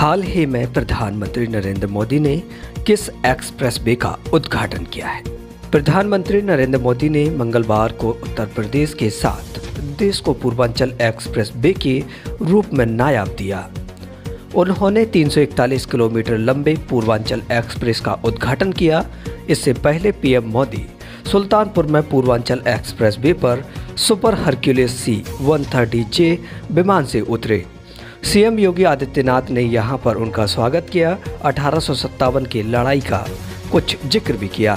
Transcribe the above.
हाल ही में प्रधानमंत्री नरेंद्र मोदी ने किस एक्सप्रेस वे का उद्घाटन किया है? प्रधानमंत्री नरेंद्र मोदी ने मंगलवार को उत्तर प्रदेश के साथ देश को पूर्वांचल एक्सप्रेस वे के रूप में नायाब दिया। उन्होंने 341 किलोमीटर लंबे पूर्वांचल एक्सप्रेस का उद्घाटन किया। इससे पहले पीएम मोदी सुल्तानपुर में पूर्वांचल एक्सप्रेस वे पर सुपर हरक्यूलिस सी 130 जे विमान से उतरे। सीएम योगी आदित्यनाथ ने यहाँ पर उनका स्वागत किया। अठारह सौ सत्तावन की लड़ाई का कुछ ज़िक्र भी किया।